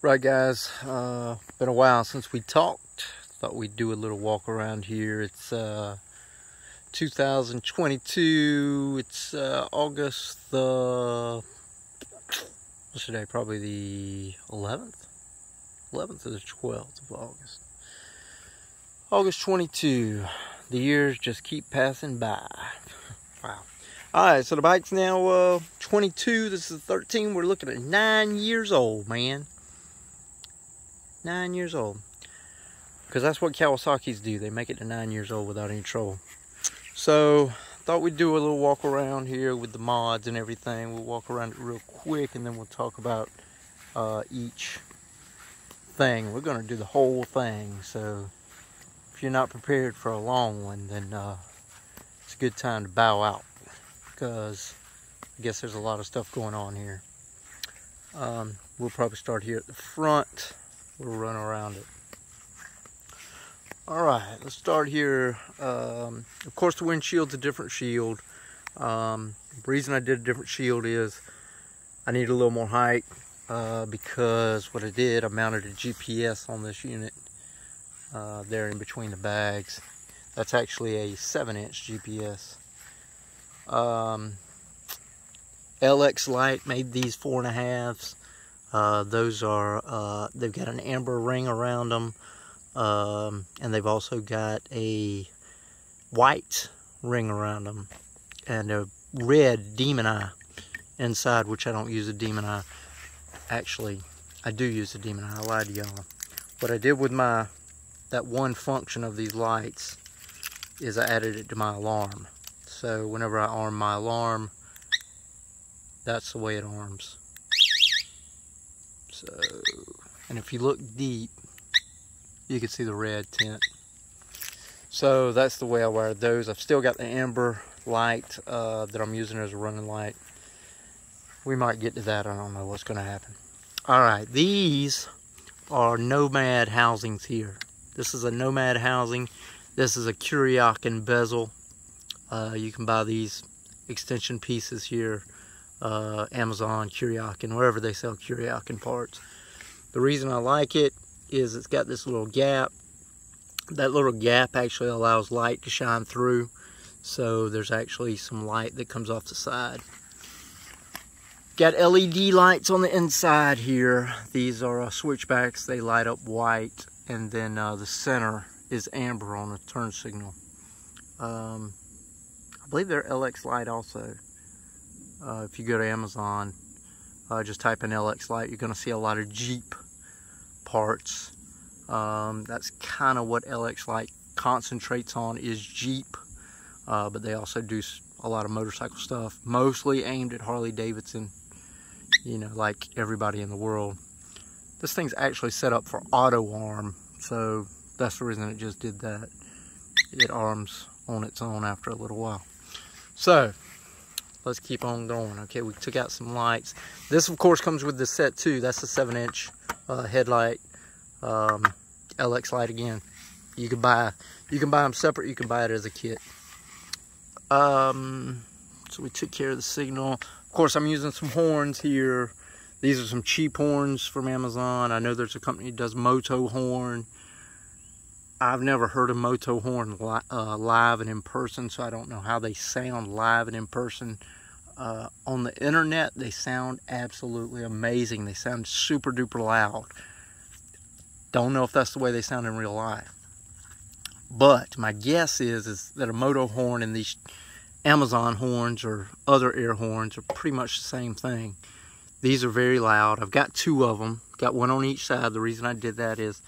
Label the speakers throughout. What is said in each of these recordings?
Speaker 1: Right guys, uh, been a while since we talked. Thought we'd do a little walk around here. It's uh, 2022. It's uh, August the, what's today? Probably the 11th? 11th or the 12th of August. August 22. The years just keep passing by. Wow. Alright, so the bike's now uh, 22. This is 13. We're looking at nine years old, man. Nine years old. Because that's what Kawasaki's do. They make it to nine years old without any trouble. So, thought we'd do a little walk around here with the mods and everything. We'll walk around it real quick and then we'll talk about uh, each thing. We're going to do the whole thing. So, if you're not prepared for a long one, then uh, it's a good time to bow out. Because I guess there's a lot of stuff going on here. Um, we'll probably start here at the front we'll run around it. All right, let's start here. Um, of course, the windshield's a different shield. Um, the reason I did a different shield is I need a little more height uh, because what I did, I mounted a GPS on this unit uh, there in between the bags. That's actually a 7-inch GPS. Um, LX Light made these four and a halves. Uh, those are, uh, they've got an amber ring around them. Um, and they've also got a white ring around them. And a red demon eye inside, which I don't use a demon eye. Actually, I do use a demon eye. I lied to y'all. What I did with my, that one function of these lights is I added it to my alarm. So whenever I arm my alarm, that's the way it arms. So, and if you look deep, you can see the red tint. So that's the way I wired those. I've still got the amber light uh, that I'm using as a running light. We might get to that. I don't know what's going to happen. All right, these are Nomad housings here. This is a Nomad housing. This is a Kuryakyn bezel. Uh, you can buy these extension pieces here uh, Amazon, Kuryakyn, wherever they sell Kuryakyn parts. The reason I like it is it's got this little gap. That little gap actually allows light to shine through. So there's actually some light that comes off the side. Got LED lights on the inside here. These are uh, switchbacks. They light up white. And then uh, the center is amber on a turn signal. Um, I believe they're LX light also. Uh, if you go to Amazon, uh, just type in LX Light, you're going to see a lot of Jeep parts. Um, that's kind of what LX Light concentrates on is Jeep, uh, but they also do a lot of motorcycle stuff, mostly aimed at Harley Davidson, you know, like everybody in the world. This thing's actually set up for auto arm, so that's the reason it just did that. It arms on its own after a little while. So, let's keep on going. Okay, we took out some lights. This, of course, comes with the set too. That's a 7-inch uh, headlight, um, LX light again. You can buy you can buy them separate. You can buy it as a kit. Um, so we took care of the signal. Of course, I'm using some horns here. These are some cheap horns from Amazon. I know there's a company that does Moto horn. I've never heard a Moto horn li uh, live and in person, so I don't know how they sound live and in person. Uh, on the internet, they sound absolutely amazing. They sound super duper loud. Don't know if that's the way they sound in real life. But my guess is, is that a Moto horn and these Amazon horns or other air horns are pretty much the same thing. These are very loud. I've got two of them. Got one on each side. The reason I did that is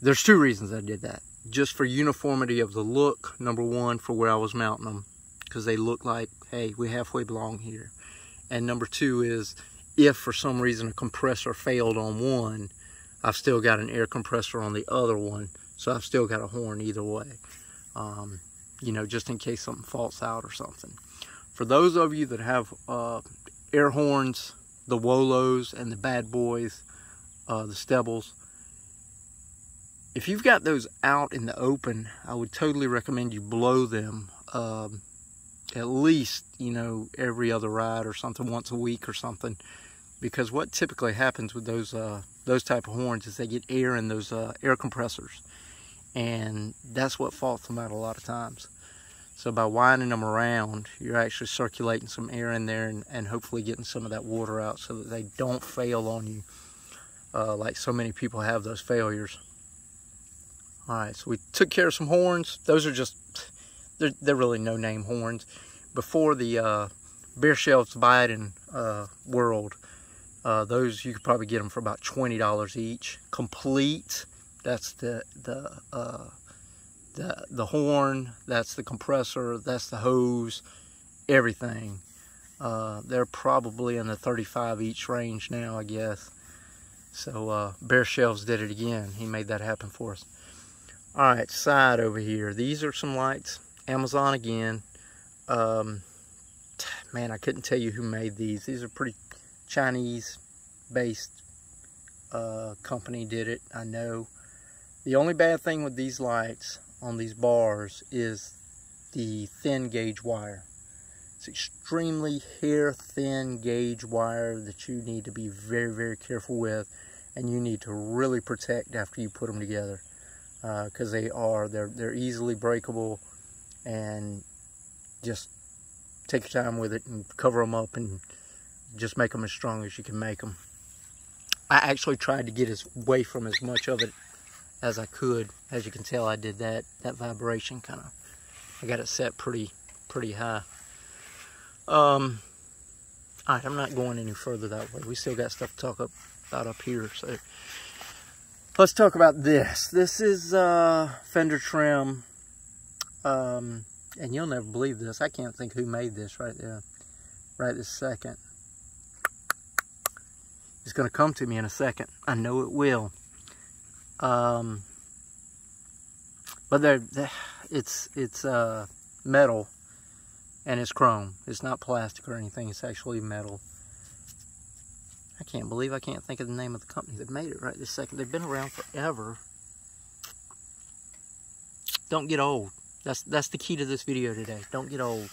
Speaker 1: there's two reasons I did that. Just for uniformity of the look, number one, for where I was mounting them, because they look like, hey, we halfway belong here. And number two is, if for some reason a compressor failed on one, I've still got an air compressor on the other one, so I've still got a horn either way. Um, you know, just in case something falls out or something. For those of you that have uh, air horns, the Wolos and the Bad Boys, uh, the Stebels, if you've got those out in the open, I would totally recommend you blow them um, at least, you know, every other ride or something, once a week or something. because what typically happens with those uh, those type of horns is they get air in those uh, air compressors and that's what faults them out a lot of times. So by winding them around, you're actually circulating some air in there and, and hopefully getting some of that water out so that they don't fail on you uh, like so many people have those failures. All right, so we took care of some horns. Those are just, they're, they're really no-name horns. Before the uh, bare shelves Biden uh, world, uh, those you could probably get them for about $20 each. Complete, that's the, the uh, the, the horn, that's the compressor, that's the hose, everything. Uh, they're probably in the 35 each range now, I guess. So uh, Bare Shelves did it again. He made that happen for us. All right, side over here. These are some lights. Amazon again. Um, man, I couldn't tell you who made these. These are pretty Chinese-based uh, company did it, I know. The only bad thing with these lights on these bars is the thin gauge wire. It's extremely hair thin gauge wire that you need to be very, very careful with and you need to really protect after you put them together because uh, they are, they're, they're easily breakable and just take your time with it and cover them up and just make them as strong as you can make them. I actually tried to get as away from as much of it as I could. As you can tell, I did that. That vibration kind of, I got it set pretty, pretty high. Um, all right, I'm not going any further that way. We still got stuff to talk about up here. So let's talk about this. This is uh, fender trim. Um, and you'll never believe this. I can't think who made this right there, right this second. It's going to come to me in a second. I know it will. Um, but they're, they're, it's it's uh, metal and it's chrome. It's not plastic or anything. It's actually metal. I can't believe I can't think of the name of the company that made it right this second. They've been around forever. Don't get old. That's that's the key to this video today. Don't get old.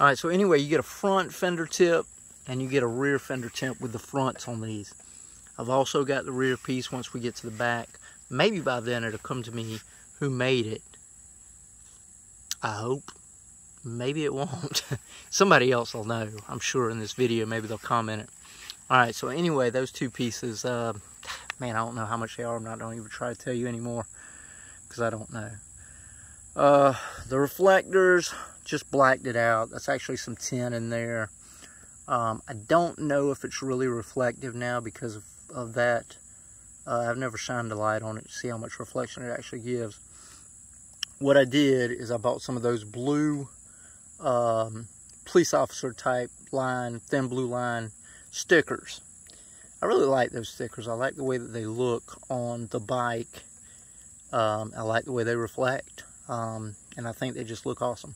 Speaker 1: All right, so anyway, you get a front fender tip and you get a rear fender tip with the fronts on these. I've also got the rear piece once we get to the back. Maybe by then it'll come to me who made it. I hope. Maybe it won't. Somebody else will know, I'm sure, in this video. Maybe they'll comment it. Alright, so anyway, those two pieces, uh, man, I don't know how much they are. I'm not going to even try to tell you anymore because I don't know. Uh, the reflectors, just blacked it out. That's actually some tin in there. Um, I don't know if it's really reflective now because of of that. Uh, I've never shined a light on it to see how much reflection it actually gives. What I did is I bought some of those blue um, police officer type line, thin blue line stickers. I really like those stickers. I like the way that they look on the bike. Um, I like the way they reflect. Um, and I think they just look awesome.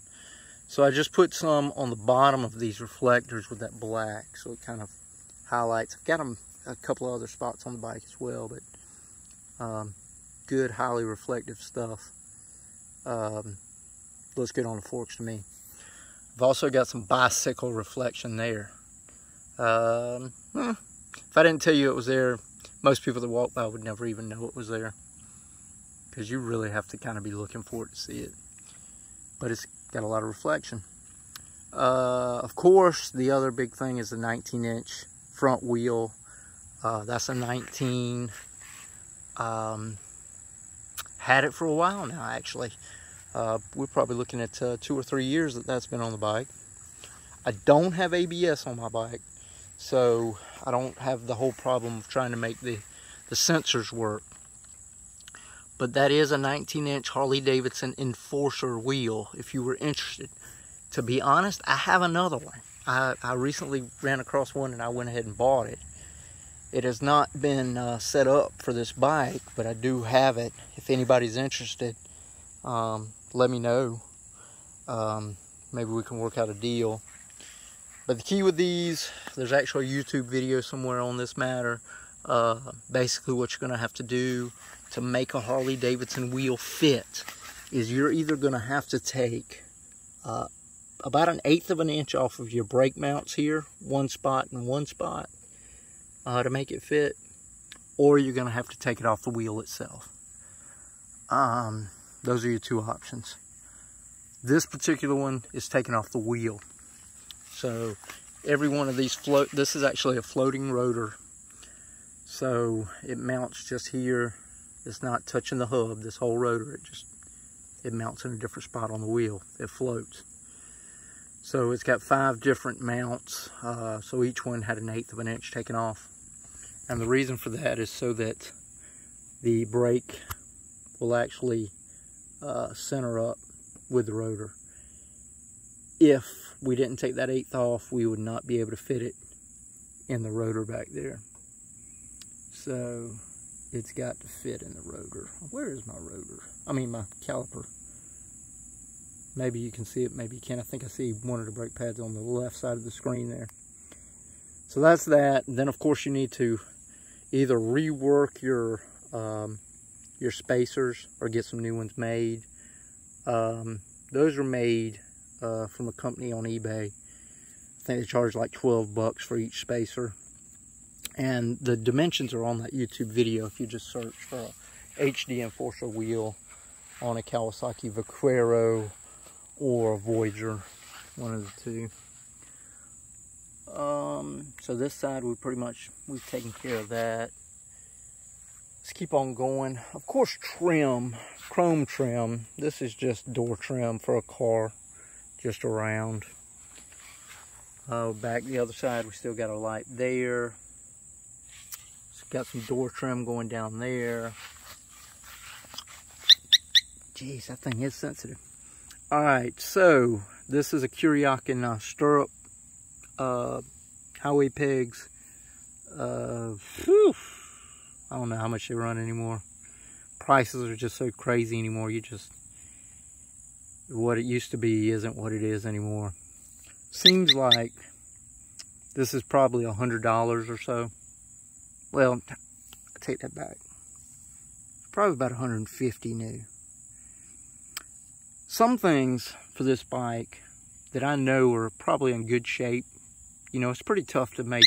Speaker 1: So I just put some on the bottom of these reflectors with that black. So it kind of highlights. I've got them a couple of other spots on the bike as well, but um, good, highly reflective stuff. Um, looks good on the forks to me. I've also got some bicycle reflection there. Um, if I didn't tell you it was there, most people that walk by would never even know it was there. Because you really have to kind of be looking for it to see it. But it's got a lot of reflection. Uh, of course, the other big thing is the 19 inch front wheel uh, that's a 19. Um, had it for a while now, actually. Uh, we're probably looking at uh, two or three years that that's been on the bike. I don't have ABS on my bike, so I don't have the whole problem of trying to make the, the sensors work. But that is a 19-inch Harley-Davidson Enforcer wheel, if you were interested. To be honest, I have another one. I, I recently ran across one and I went ahead and bought it. It has not been uh, set up for this bike, but I do have it. If anybody's interested, um, let me know. Um, maybe we can work out a deal. But the key with these, there's actually a YouTube video somewhere on this matter. Uh, basically what you're going to have to do to make a Harley Davidson wheel fit is you're either going to have to take uh, about an eighth of an inch off of your brake mounts here, one spot and one spot, uh, to make it fit, or you're going to have to take it off the wheel itself. Um, those are your two options. This particular one is taken off the wheel. So every one of these float, this is actually a floating rotor. So it mounts just here. It's not touching the hub, this whole rotor. It just, it mounts in a different spot on the wheel. It floats. So it's got five different mounts. Uh, so each one had an eighth of an inch taken off. And the reason for that is so that the brake will actually uh, center up with the rotor. If we didn't take that eighth off, we would not be able to fit it in the rotor back there. So it's got to fit in the rotor. Where is my rotor? I mean my caliper. Maybe you can see it, maybe you can't. I think I see one of the brake pads on the left side of the screen there. So that's that. then of course you need to either rework your um, your spacers or get some new ones made. Um, those are made uh, from a company on eBay. I think they charge like 12 bucks for each spacer. And the dimensions are on that YouTube video if you just search for a HD Enforcer wheel on a Kawasaki Vaquero or a Voyager, one of the two. Um, so this side we pretty much, we've taken care of that. Let's keep on going. Of course, trim, chrome trim. This is just door trim for a car, just around. Uh, back the other side, we still got a light there. got some door trim going down there. Jeez, that thing is sensitive. All right, so this is a Kuryakyn uh, stirrup uh, highway pegs. Uh, I don't know how much they run anymore. Prices are just so crazy anymore. You just, what it used to be isn't what it is anymore. Seems like this is probably a $100 or so. Well, I take that back. Probably about 150 new. Some things for this bike that I know are probably in good shape. You know, it's pretty tough to make.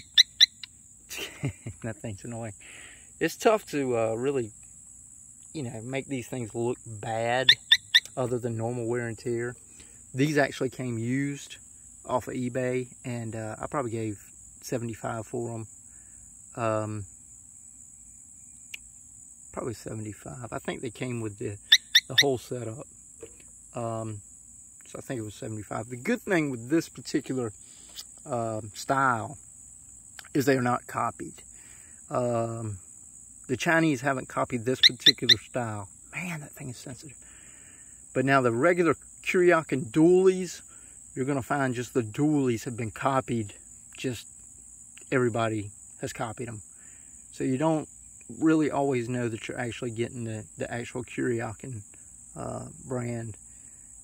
Speaker 1: that thing's annoying it's tough to uh, really, you know, make these things look bad other than normal wear and tear. These actually came used off of eBay, and uh, I probably gave 75 for them. Um, probably 75. I think they came with the, the whole setup. Um, so I think it was 75. The good thing with this particular um, style is they are not copied. Um, the Chinese haven't copied this particular style. Man, that thing is sensitive. But now the regular Kuryakyn dualies, you're going to find just the dualies have been copied. Just everybody has copied them. So you don't really always know that you're actually getting the, the actual Kuryakyn uh, brand.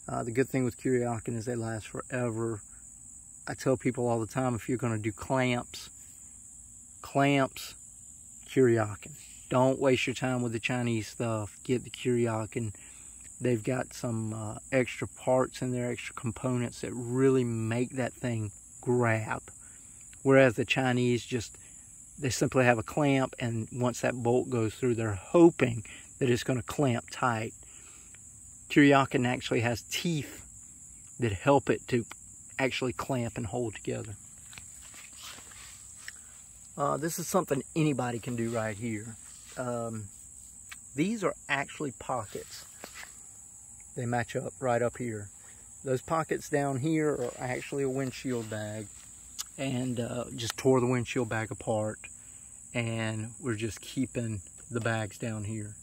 Speaker 1: Uh, the good thing with Kuryakyn is they last forever. I tell people all the time, if you're going to do clamps, clamps, Kuryakyn. Don't waste your time with the Chinese stuff. Get the Kuryakyn. They've got some uh, extra parts in there, extra components that really make that thing grab. Whereas the Chinese just, they simply have a clamp and once that bolt goes through, they're hoping that it's going to clamp tight. Kuryakyn actually has teeth that help it to actually clamp and hold together. Uh, this is something anybody can do right here um, these are actually pockets. They match up right up here. Those pockets down here are actually a windshield bag and uh, just tore the windshield bag apart and we're just keeping the bags down here.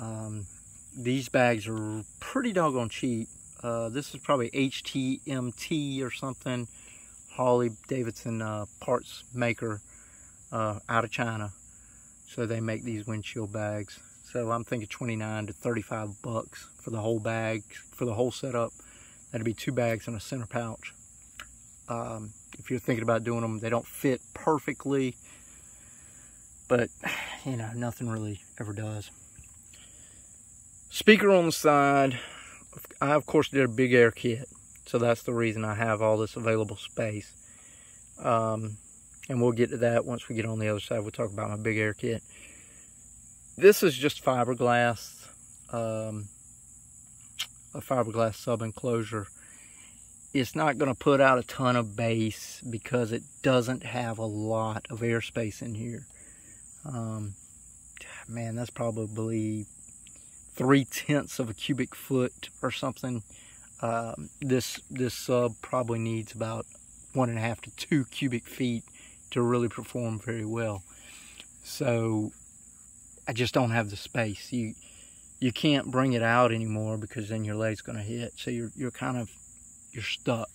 Speaker 1: Um, these bags are pretty doggone cheap. Uh, this is probably HTMT or something, Harley Davidson uh, parts maker uh, out of China. So they make these windshield bags. So I'm thinking 29 to 35 bucks for the whole bag, for the whole setup. That'd be two bags and a center pouch. Um, if you're thinking about doing them, they don't fit perfectly, but you know, nothing really ever does. Speaker on the side, I of course did a big air kit, so that's the reason I have all this available space. Um, and we'll get to that once we get on the other side. We'll talk about my big air kit. This is just fiberglass, um, a fiberglass sub enclosure. It's not going to put out a ton of bass because it doesn't have a lot of airspace in here. Um, man, that's probably three tenths of a cubic foot or something. Um, this this sub probably needs about one and a half to two cubic feet to really perform very well. So I just don't have the space. You you can't bring it out anymore because then your leg's going to hit. So you're you're kind of you're stuck.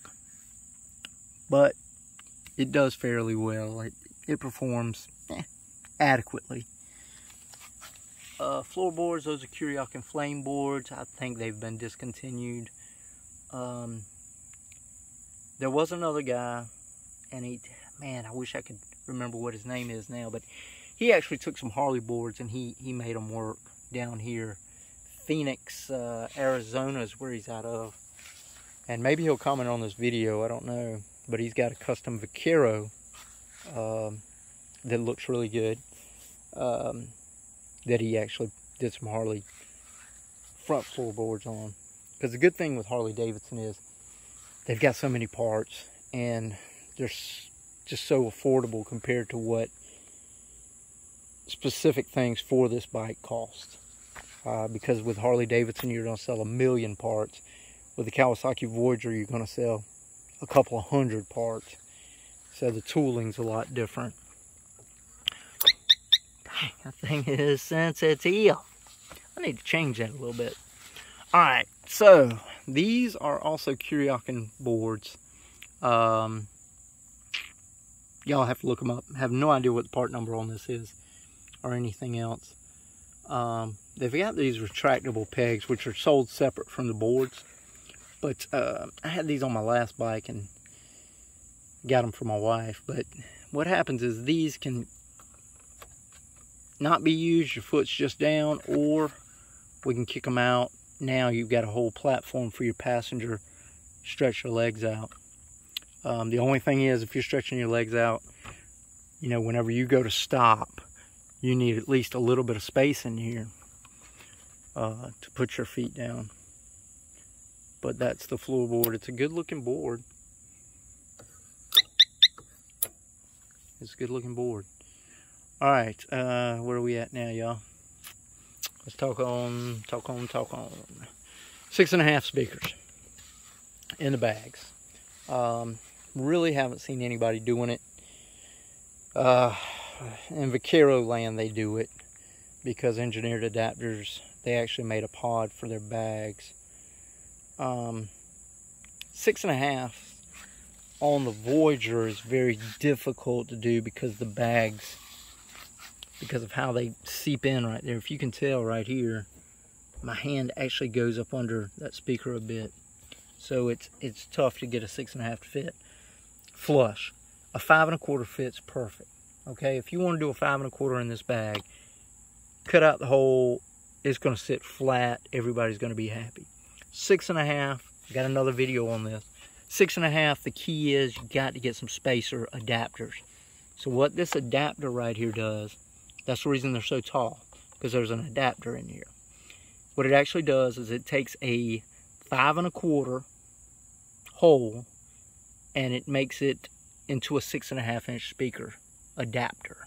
Speaker 1: But it does fairly well. It it performs eh, adequately. Uh, floorboards, those are Kuryakyn flame boards. I think they've been discontinued. Um, there was another guy, and he, man, I wish I could remember what his name is now, but he actually took some Harley boards and he, he made them work down here. Phoenix, uh, Arizona is where he's out of. And maybe he'll comment on this video, I don't know. But he's got a custom Vaquero um, that looks really good. Um, that he actually did some Harley front floorboards on. Because the good thing with Harley Davidson is they've got so many parts and they're just so affordable compared to what specific things for this bike cost. Uh, because with Harley Davidson, you're going to sell a million parts. With the Kawasaki Voyager, you're going to sell a couple of hundred parts. So the tooling's a lot different. Dang, that thing is sensitive. I need to change that a little bit. Alright, so these are also Kuryakyn boards. Um, Y'all have to look them up. Have no idea what the part number on this is or anything else. Um, they've got these retractable pegs, which are sold separate from the boards. But uh, I had these on my last bike and got them for my wife. But what happens is these can not be used. Your foot's just down or we can kick them out. Now you've got a whole platform for your passenger. Stretch your legs out. Um, the only thing is if you're stretching your legs out, you know, whenever you go to stop, you need at least a little bit of space in here uh, to put your feet down. But that's the floorboard. It's a good looking board. It's a good looking board. All right, uh, where are we at now, y'all? Let's talk on, talk on, talk on. Six and a half speakers in the bags. Um, really haven't seen anybody doing it. Uh, in Vaquero land, they do it because engineered adapters, they actually made a pod for their bags. Um, six and a half on the Voyager is very difficult to do because the bags, because of how they seep in right there. If you can tell right here, my hand actually goes up under that speaker a bit. So it's it's tough to get a six and a half to fit flush. A five and a quarter fits perfect. Okay, if you want to do a five and a quarter in this bag, cut out the hole. It's going to sit flat. Everybody's going to be happy. Six and a half. Got another video on this. Six and a half. The key is you got to get some spacer adapters. So what this adapter right here does, that's the reason they're so tall, because there's an adapter in here. What it actually does is it takes a five and a quarter hole and it makes it into a six and a half inch speaker adapter.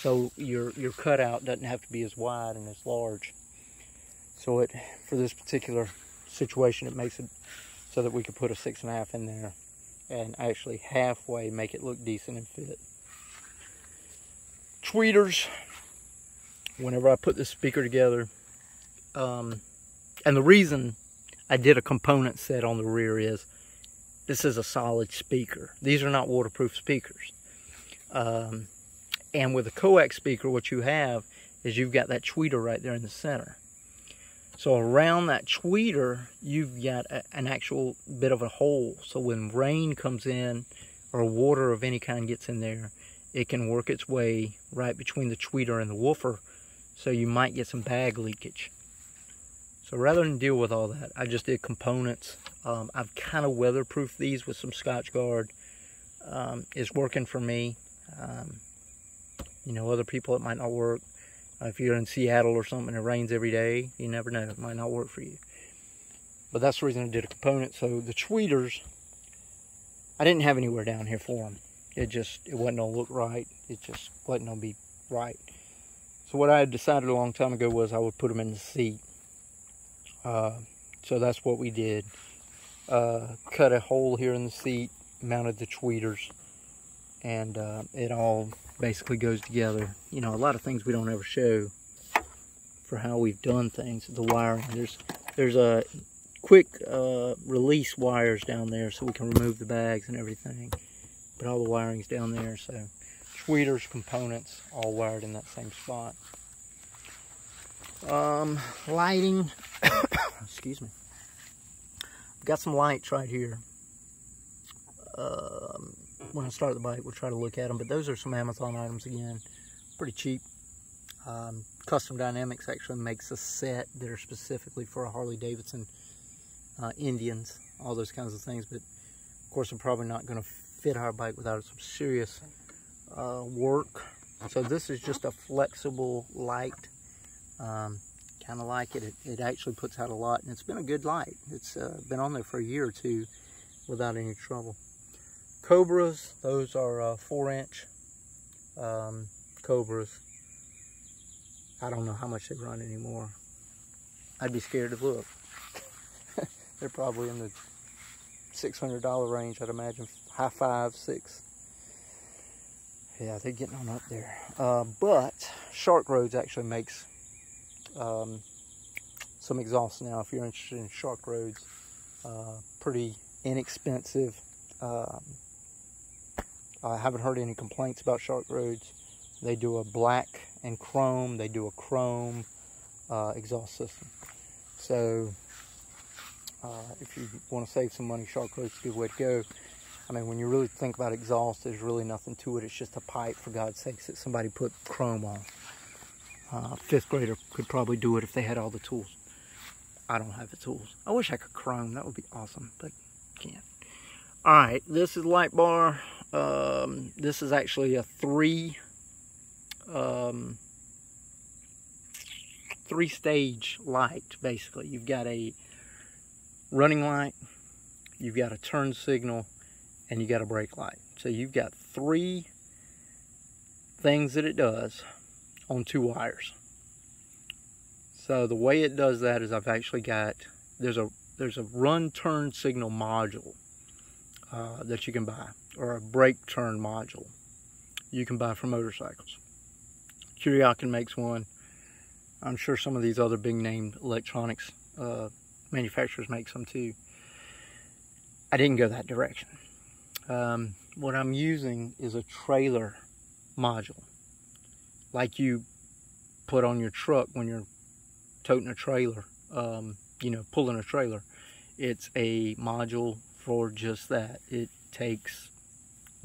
Speaker 1: So your your cutout doesn't have to be as wide and as large. So it for this particular situation, it makes it so that we could put a six and a half in there and actually halfway make it look decent and fit. Tweeters, whenever I put this speaker together, um, and the reason I did a component set on the rear is this is a solid speaker. These are not waterproof speakers. Um, and with a coax speaker, what you have is you've got that tweeter right there in the center. So around that tweeter, you've got a, an actual bit of a hole. So when rain comes in or water of any kind gets in there, it can work its way right between the tweeter and the woofer. So you might get some bag leakage. So rather than deal with all that, I just did components. Um, I've kind of weatherproofed these with some Scotchgard. Um, it's working for me. Um, you know, other people it might not work. Uh, if you're in Seattle or something, it rains every day. You never know; it might not work for you. But that's the reason I did a component. So the tweeters, I didn't have anywhere down here for them. It just it wasn't gonna look right. It just wasn't gonna be right. So what I had decided a long time ago was I would put them in the seat. Uh, so that's what we did. Uh, cut a hole here in the seat, mounted the tweeters, and uh, it all basically goes together. You know, a lot of things we don't ever show for how we've done things. The wiring, there's there's a quick uh, release wires down there so we can remove the bags and everything. But all the wiring's down there, so tweeters, components, all wired in that same spot. Um, lighting, excuse me. Got some lights right here. Um, when I start the bike, we'll try to look at them. But those are some Amazon items again, pretty cheap. Um, Custom Dynamics actually makes a set that are specifically for Harley Davidson uh, Indians, all those kinds of things. But of course, I'm probably not going to fit our bike without some serious uh, work. So this is just a flexible light. Um, kind of like it. it. it. actually puts out a lot, and it's been a good light. It's uh, been on there for a year or two without any trouble. Cobras, those are uh, four inch um, Cobras. I don't know how much they run anymore. I'd be scared to look. They're probably in the $600 range, I'd imagine. High five, six. Yeah, they're getting on up there. Uh, but Shark Roads actually makes um, some exhaust now if you're interested in Shark Roads. Uh, pretty inexpensive. Um, I haven't heard any complaints about Shark Roads. They do a black and chrome. They do a chrome uh, exhaust system. So uh, if you want to save some money, Shark Roads is good way to go. I mean, when you really think about exhaust, there's really nothing to it. It's just a pipe, for God's sakes, that somebody put chrome on. Uh, fifth grader could probably do it if they had all the tools. I don't have the tools. I wish I could chrome. That would be awesome, but can't. All right, this is light bar. Um, this is actually a three um, three stage light basically. You've got a running light you've got a turn signal and you got a brake light. So you've got three things that it does on two wires. So the way it does that is I've actually got there's a there's a run turn signal module uh, that you can buy or a brake turn module you can buy for motorcycles. Kuryakyn makes one. I'm sure some of these other big name electronics uh, manufacturers make some too. I didn't go that direction. Um, what I'm using is a trailer module like you put on your truck when you're toting a trailer, um, you know, pulling a trailer. It's a module for just that. It takes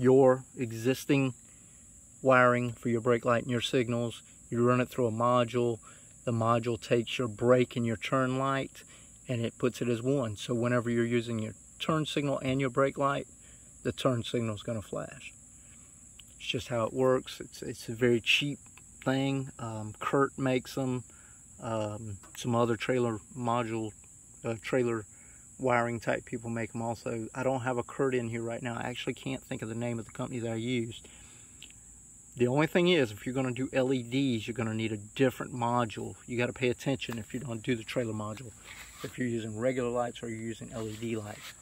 Speaker 1: your existing wiring for your brake light and your signals. You run it through a module. The module takes your brake and your turn light and it puts it as one. So whenever you're using your turn signal and your brake light, the turn signal is going to flash. It's just how it works. It's, it's a very cheap thing. Um, Curt makes them. Um, some other trailer module, uh, trailer wiring type people make them also. I don't have a Curt in here right now. I actually can't think of the name of the company that I used. The only thing is, if you're going to do LEDs, you're going to need a different module. You got to pay attention if you're going to do the trailer module. If you're using regular lights or you're using LED lights.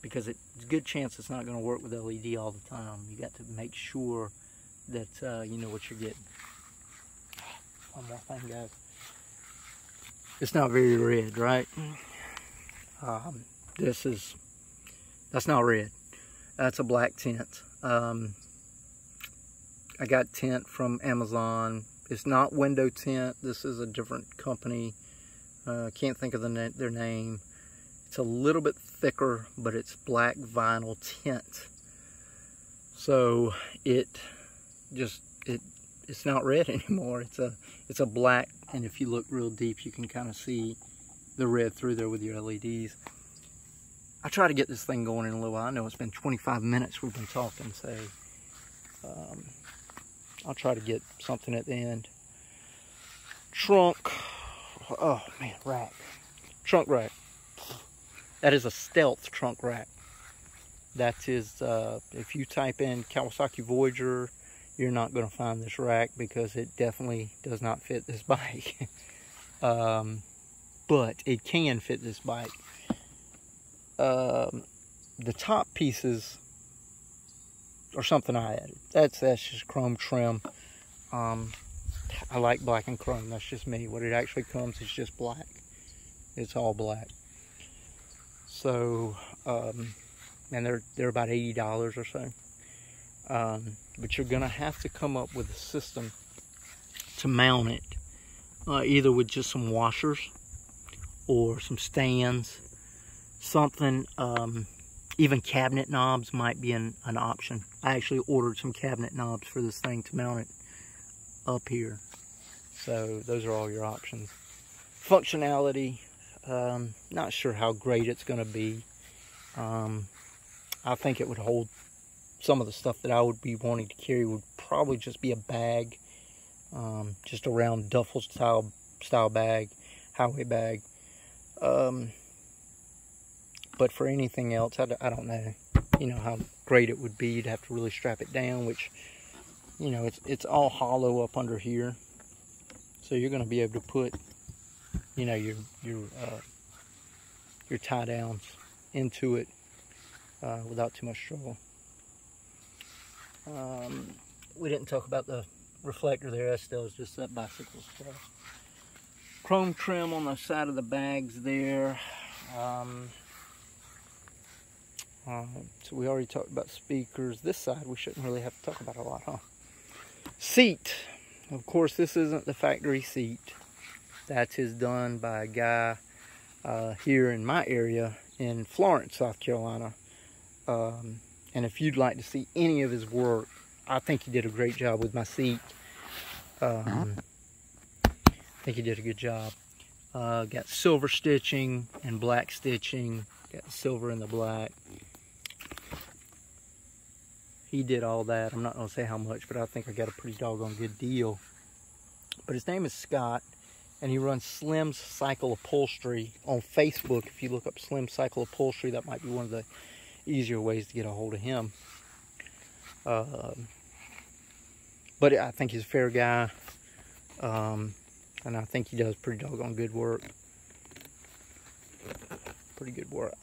Speaker 1: Because it's a good chance it's not going to work with LED all the time. You got to make sure that uh, you know what you're getting. One more thing, guys. It's not very red, right? Um, this is, that's not red. That's a black tint. Um, I got tint from Amazon. It's not window tint. This is a different company. Uh, can't think of the na their name. It's a little bit thicker, but it's black vinyl tint. So it just it it's not red anymore. It's a it's a black, and if you look real deep, you can kind of see the red through there with your LEDs. I try to get this thing going in a little while. I know it's been 25 minutes we've been talking, so um, I'll try to get something at the end. Trunk. Oh man, rack. Trunk rack. That is a stealth trunk rack. That is, uh, if you type in Kawasaki Voyager, you're not going to find this rack because it definitely does not fit this bike. um, but it can fit this bike. Um, the top pieces are something I added. That's that's just chrome trim. Um, I like black and chrome. That's just me. What it actually comes is just black. It's all black. So, um, and they're they're about eighty dollars or so. Um, but you're gonna have to come up with a system to mount it, uh, either with just some washers or some stands, something. Um, even cabinet knobs might be an, an option. I actually ordered some cabinet knobs for this thing to mount it up here. So those are all your options. Functionality, um, not sure how great it's going to be. Um, I think it would hold some of the stuff that I would be wanting to carry would probably just be a bag, um, just a round duffel style style bag, highway bag. Um, but for anything else, I, don't know, you know, how great it would be to have to really strap it down, which, you know, it's, it's all hollow up under here. So you're going to be able to put, you know, your, your, uh, your tie downs into it uh, without too much trouble. Um, we didn't talk about the reflector there. That still is just that bicycle stuff. Chrome trim on the side of the bags there. Um, uh, so we already talked about speakers. This side we shouldn't really have to talk about a lot, huh? Seat. Of course, this isn't the factory seat. That is done by a guy uh, here in my area in Florence, South Carolina. Um, and if you'd like to see any of his work, I think he did a great job with my seat. Um, I think he did a good job. Uh, got silver stitching and black stitching. Got silver and the black he did all that. I'm not going to say how much, but I think I got a pretty doggone good deal. But his name is Scott, and he runs Slim's Cycle Upholstery on Facebook. If you look up Slim Cycle Upholstery, that might be one of the easier ways to get a hold of him. Uh, but I think he's a fair guy, um, and I think he does pretty doggone good work. Pretty good work.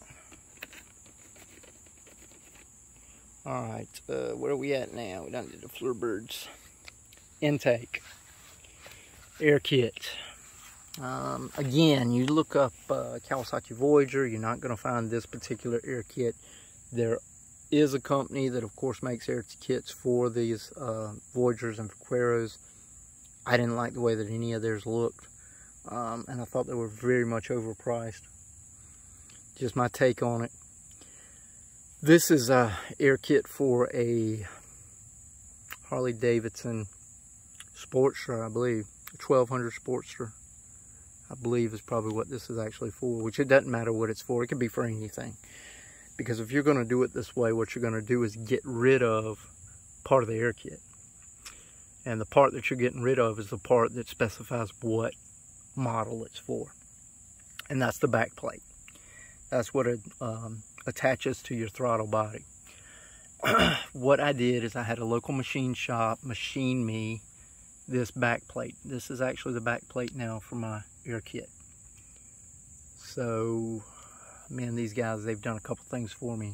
Speaker 1: Alright, uh, where are we at now? We done did the Flurbirds. Intake. Air kit. Um, again, you look up uh, Kawasaki Voyager, you're not going to find this particular air kit. There is a company that, of course, makes air kits for these uh, Voyagers and Vaqueros. I didn't like the way that any of theirs looked, um, and I thought they were very much overpriced. Just my take on it. This is a air kit for a Harley Davidson Sportster, I believe. A 1200 Sportster, I believe is probably what this is actually for, which it doesn't matter what it's for. It could be for anything. Because if you're going to do it this way, what you're going to do is get rid of part of the air kit. And the part that you're getting rid of is the part that specifies what model it's for. And that's the back plate. That's what a um, attaches to your throttle body. what I did is I had a local machine shop machine me this back plate. This is actually the back plate now for my air kit. So, man, these guys, they've done a couple things for me.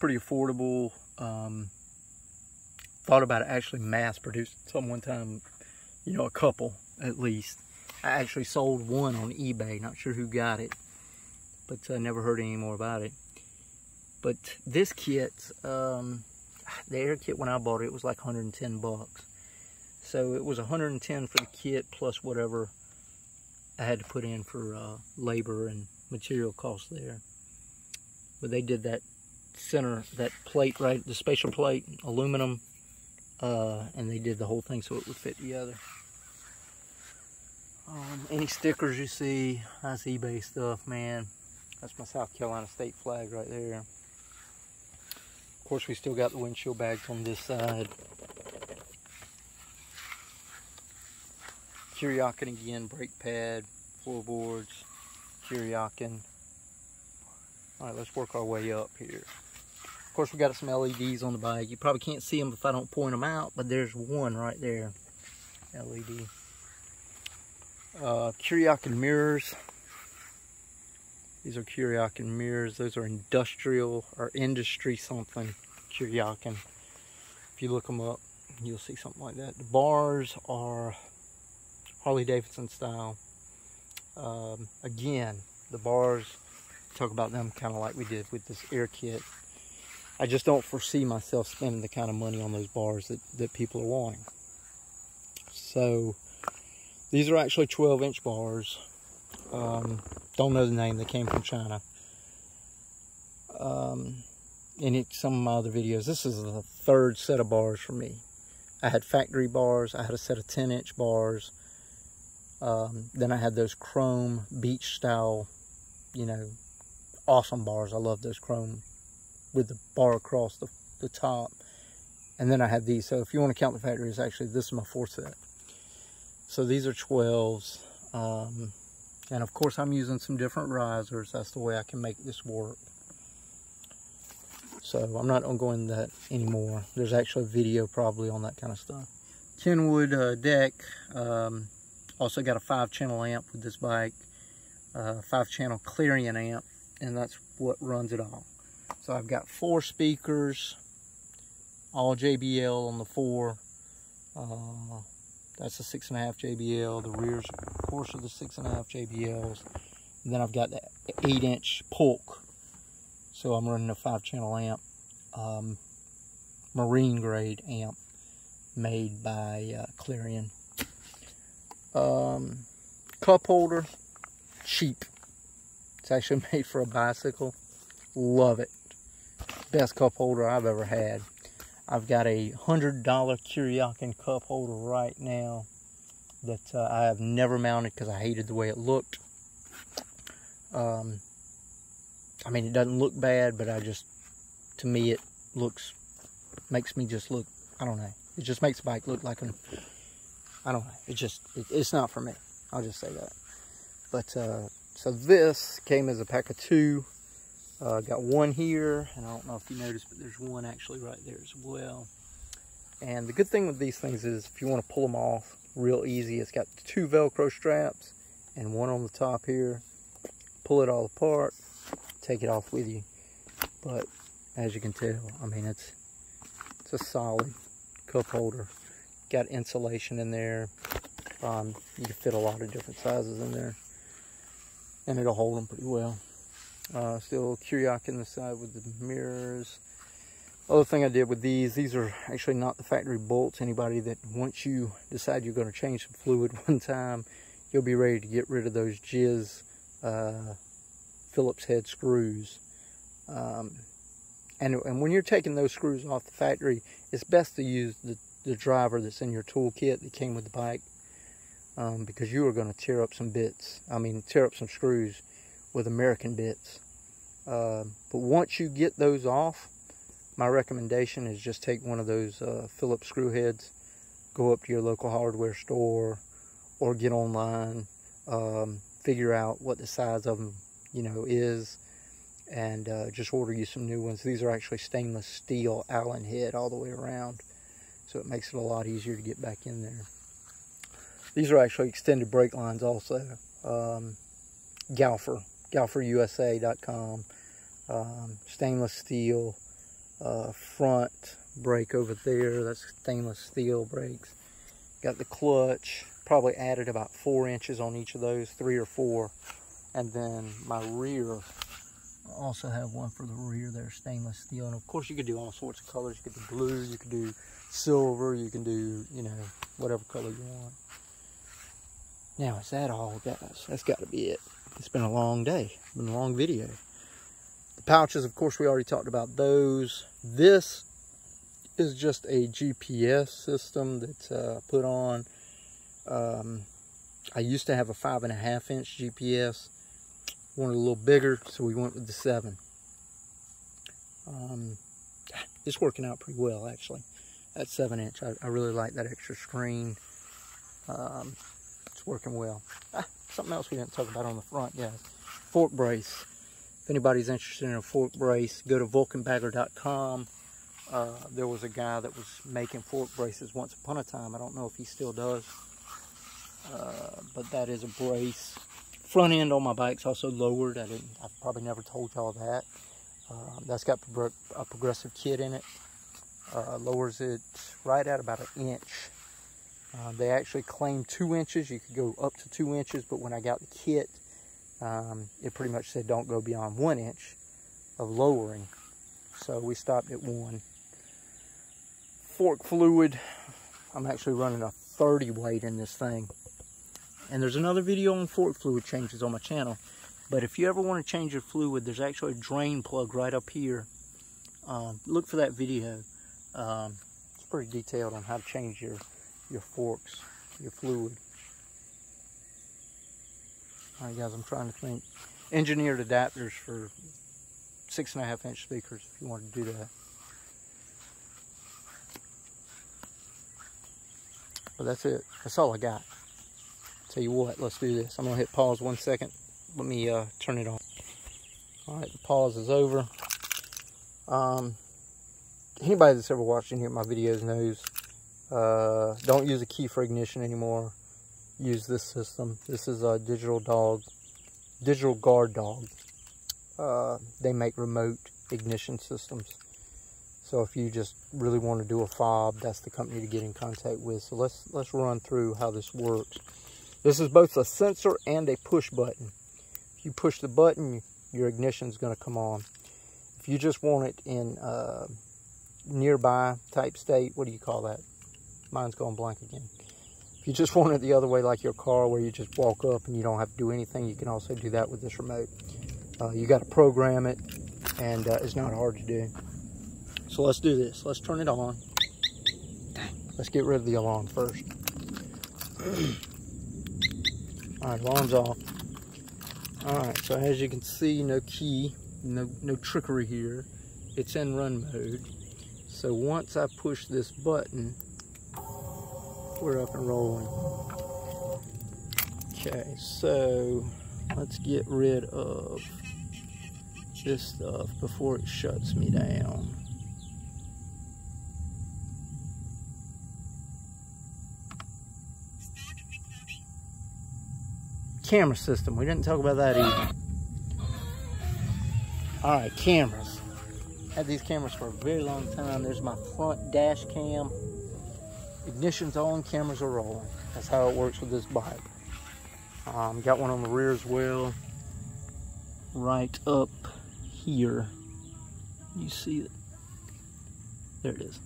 Speaker 1: Pretty affordable. Um, thought about actually mass producing some one time, you know, a couple at least. I actually sold one on eBay, not sure who got it but I never heard any more about it. But this kit, um, the air kit when I bought it, it was like 110 bucks. So it was 110 for the kit plus whatever I had to put in for uh, labor and material costs there. But they did that center, that plate right, the spatial plate, aluminum, uh, and they did the whole thing so it would fit together. Um, any stickers you see, that's eBay stuff, man. That's my South Carolina state flag right there. Of course, we still got the windshield bags on this side. Kuryakyn again, brake pad, floorboards, Kuryakyn. All right, let's work our way up here. Of course, we got some LEDs on the bike. You probably can't see them if I don't point them out, but there's one right there, LED. Uh, Kuryakyn mirrors. These are Kuryakyn mirrors. Those are industrial or industry something Kuryakyn. If you look them up, you'll see something like that. The bars are Harley Davidson style. Um, again, the bars, talk about them kind of like we did with this air kit. I just don't foresee myself spending the kind of money on those bars that, that people are wanting. So, these are actually 12 inch bars. Um, don't know the name, they came from China. Um, in it, some of my other videos, this is the third set of bars for me. I had factory bars, I had a set of 10 inch bars, um, then I had those chrome beach style, you know, awesome bars. I love those chrome with the bar across the, the top. And then I had these. So if you want to count the factories, actually, this is my fourth set. So these are 12s. Um, and of course, I'm using some different risers. That's the way I can make this work. So I'm not going to go into that anymore. There's actually a video probably on that kind of stuff. Kenwood uh, deck. Um, also got a five channel amp with this bike, uh, five channel Clarion amp, and that's what runs it all. So I've got four speakers, all JBL on the four. Uh, that's a six and a half JBL. The rears, of course, are the six and a half JBLs. And then I've got the eight inch Polk. So I'm running a five channel amp, um, marine grade amp made by uh, Clarion. Um, cup holder, cheap. It's actually made for a bicycle. Love it. Best cup holder I've ever had. I've got a $100 Kuryakyn cup holder right now that uh, I have never mounted because I hated the way it looked. Um, I mean, it doesn't look bad, but I just, to me, it looks, makes me just look, I don't know. It just makes the bike look like an I don't know. It just, it, it's not for me. I'll just say that. But, uh, so this came as a pack of two. Uh, got one here, and I don't know if you noticed, but there's one actually right there as well. And the good thing with these things is if you want to pull them off real easy, it's got two Velcro straps and one on the top here. Pull it all apart, take it off with you. But as you can tell, I mean, it's, it's a solid cup holder got insulation in there. Um, you can fit a lot of different sizes in there. And it'll hold them pretty well. Uh, still in the side with the mirrors. Other thing I did with these, these are actually not the factory bolts. Anybody that once you decide you're going to change some fluid one time, you'll be ready to get rid of those JIS uh, Phillips head screws. Um, and, and when you're taking those screws off the factory, it's best to use the the driver that's in your toolkit that came with the bike um, because you are going to tear up some bits. I mean, tear up some screws with American bits. Uh, but once you get those off, my recommendation is just take one of those uh, Phillips screw heads, go up to your local hardware store, or get online, um, figure out what the size of them, you know, is, and uh, just order you some new ones. These are actually stainless steel Allen head all the way around so it makes it a lot easier to get back in there. These are actually extended brake lines also. Um, Galfer, galferusa.com. Um, stainless steel uh, front brake over there. That's stainless steel brakes. Got the clutch. Probably added about four inches on each of those, three or four. And then my rear I also have one for the rear there, stainless steel. And of course you could do all sorts of colors. You could do blue, you could do silver, you can do, you know, whatever color you want. Now, is that all, guys? That's got to be it. It's been a long day. It's been a long video. The pouches, of course, we already talked about those. This is just a GPS system that's uh, put on. Um, I used to have a five and a half inch GPS. Wanted a little bigger, so we went with the seven. Um, it's working out pretty well, actually that 7 inch. I, I, really like that extra screen. Um, it's working well. Ah, something else we didn't talk about on the front, guys. Fork brace. If anybody's interested in a fork brace, go to vulcanbagger.com. Uh, there was a guy that was making fork braces once upon a time. I don't know if he still does. Uh, but that is a brace. Front end on my bike's also lowered. I didn't. I've probably never told y'all that. Uh, that's got a progressive kit in it. Uh, lowers it right at about an inch. Uh, they actually claim two inches. You could go up to two inches, but when I got the kit, um, it pretty much said don't go beyond one inch of lowering. So we stopped at one. Fork fluid. I'm actually running a 30 weight in this thing. And there's another video on fork fluid changes on my channel. But if you ever want to change your fluid, there's actually a drain plug right up here. Um, look for that video. Um, it's pretty detailed on how to change your, your forks, your fluid. All right, guys, I'm trying to think. Engineered adapters for six and a half inch speakers if you want to do that. But that's it. That's all I got. Tell you what, let's do this. I'm gonna hit pause one second let me uh, turn it on. All right, the pause is over. Um, anybody that's ever watched any of my videos knows uh, don't use a key for ignition anymore. Use this system. This is a digital dog, digital guard dog. Uh, they make remote ignition systems. So if you just really want to do a fob, that's the company to get in contact with. So let's let's run through how this works. This is both a sensor and a push button If you push the button, your ignition is going to come on. If you just want it in uh, nearby type state, what do you call that? Mine's going blank again. If you just want it the other way, like your car, where you just walk up and you don't have to do anything, you can also do that with this remote. Uh, you got to program it, and uh, it's not hard to do. So let's do this. Let's turn it on. Let's get rid of the alarm first. All right, alarm's off. Alright, so as you can see, no key, no, no trickery here. It's in run mode. So once I push this button, we're up and rolling. Okay, so let's get rid of this stuff before it shuts me down. camera system. We didn't talk about that either. All right, cameras. Had these cameras for a very long time. There's my front dash cam. Ignition's on, cameras are rolling. That's how it works with this bike. Um, got one on the rear as well. Right up here. You see it? There it is.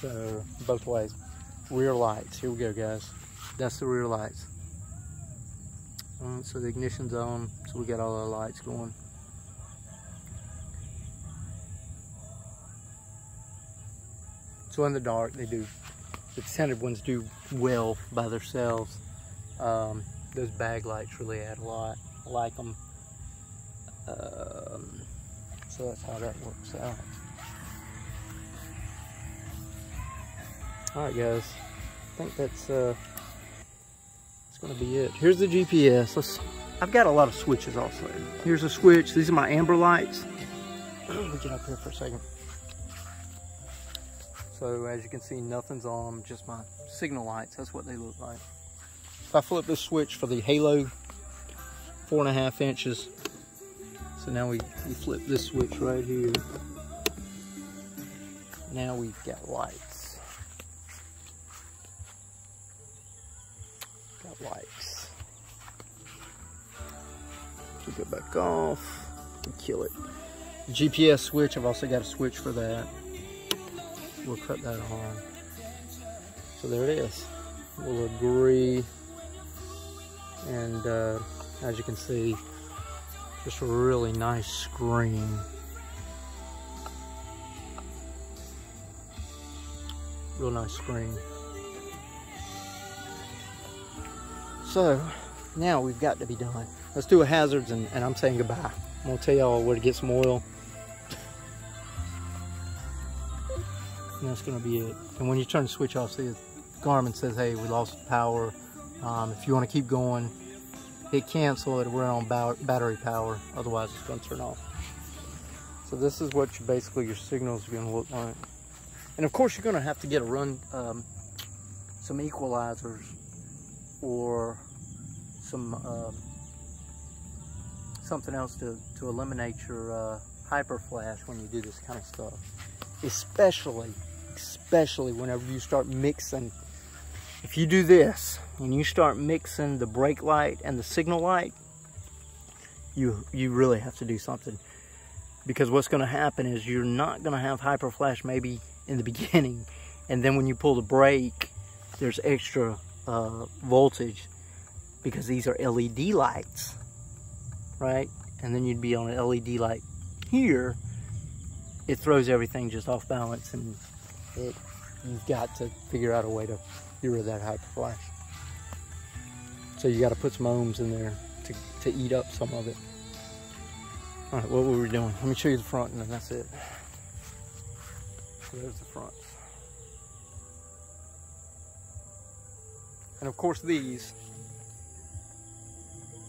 Speaker 1: So, both ways. Rear lights. Here we go, guys. That's the rear lights. So the ignition's on, so we got all our lights going. So in the dark, they do, the tinted ones do well by themselves. Um, those bag lights really add a lot. I like them. Um, so that's how that works out. Alright guys, I think that's uh, that's gonna be it. Here's the GPS. Let's. I've got a lot of switches also. Here's a switch. These are my amber lights. Let me get up here for a second. So as you can see, nothing's on, just my signal lights. That's what they look like. If I flip this switch for the halo, four and a half inches. So now we, we flip this switch right here. Now we've got light. lights. Keep it back off. Kill it. GPS switch, I've also got a switch for that. We'll cut that on. So there it is. We'll agree. And uh, as you can see, just a really nice screen. Real nice screen. So now we've got to be done. Let's do a hazards and, and I'm saying goodbye. I'm gonna tell y'all where to get some oil. And that's gonna be it. And when you turn the switch off, see Garmin says, hey, we lost power. Um, if you want to keep going, hit cancel. It'll run on battery power. Otherwise, it's going to turn off. So this is what you, basically your signals are going to look like. And of course, you're going to have to get a run um, some equalizers or some uh, something else to, to eliminate your uh, hyper flash when you do this kind of stuff. Especially, especially whenever you start mixing. If you do this and you start mixing the brake light and the signal light, you you really have to do something. Because what's going to happen is you're not going to have hyper flash maybe in the beginning, and then when you pull the brake, there's extra uh, voltage because these are LED lights, right? And then you'd be on an LED light here. It throws everything just off balance, and it you've got to figure out a way to get rid of that hyper flash. So you got to put some ohms in there to, to eat up some of it. All right, what were we doing? Let me show you the front and then that's it. There's the front. And of course these,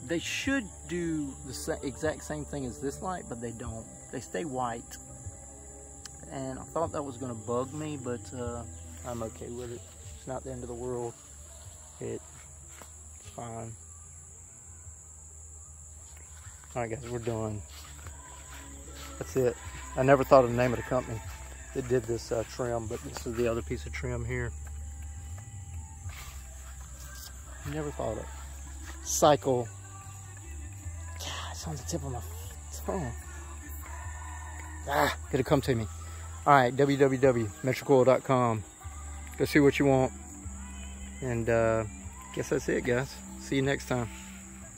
Speaker 1: they should do the exact same thing as this light, but they don't. They stay white. And I thought that was gonna bug me, but uh, I'm okay with it. It's not the end of the world. It's fine. All right, guys, we're done. That's it. I never thought of the name of the company that did this uh, trim, but this is the other piece of trim here. Never thought of Cycle. God, it's on the tip of my tongue. Ah, gotta come to me. All right, www.metricoil.com. Go see what you want. And uh, guess that's it, guys. See you next time.